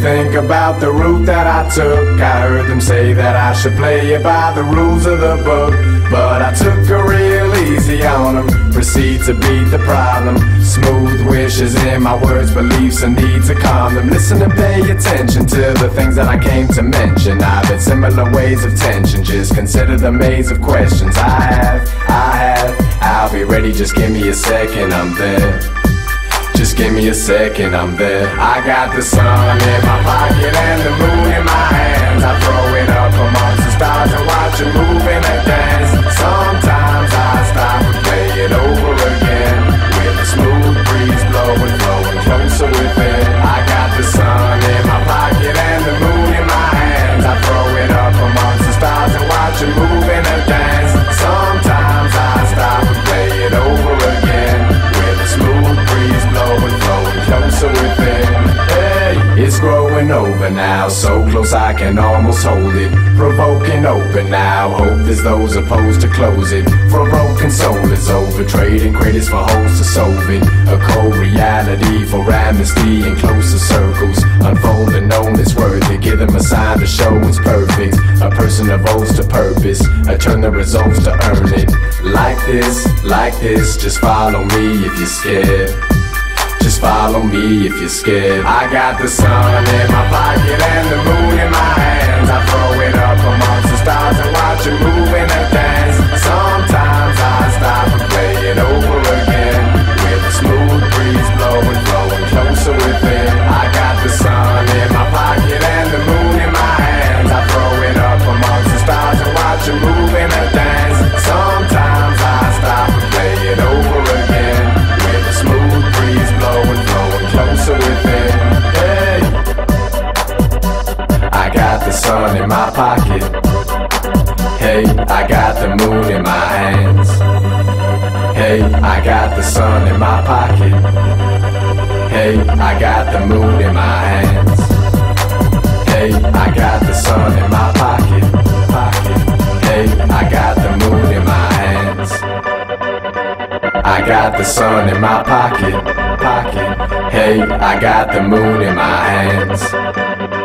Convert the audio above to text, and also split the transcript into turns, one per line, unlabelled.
Think about the route that I took. I heard them say that I should play it by the rules of the book, but I took a real easy on them. Proceed to beat the problem. Smooth wishes in my words, beliefs, and needs to calm them. Listen and pay attention to the things that I came to mention. I've had similar ways of tension. Just consider the maze of questions I have. I have. I'll be ready. Just give me a second. I'm there. Give me a second, I'm there. I got the sun in my pocket and the moon in my hands. I throw it up amongst over now, so close I can almost hold it. Provoking open now, hope there's those opposed to close it. For broken soul is over, trading credits for holes to solve it. A cold reality for amnesty in closer circles. Unfolding known it's worthy, give them a sign to show it's perfect. A person evolves to purpose, I turn the results to earn it. Like this, like this, just follow me if you're scared. Just follow me if you're scared. I got the sun in my pocket and the moon in my hands. Sun in my pocket. Hey, I got the moon in my hands. Hey, I got the sun in my pocket. Hey, I got the moon in my hands. Hey, I got the sun in my pocket. Pocket. Hey, I got the moon in my hands. I got the sun in my pocket. Pocket. Hey, I got the moon in my hands.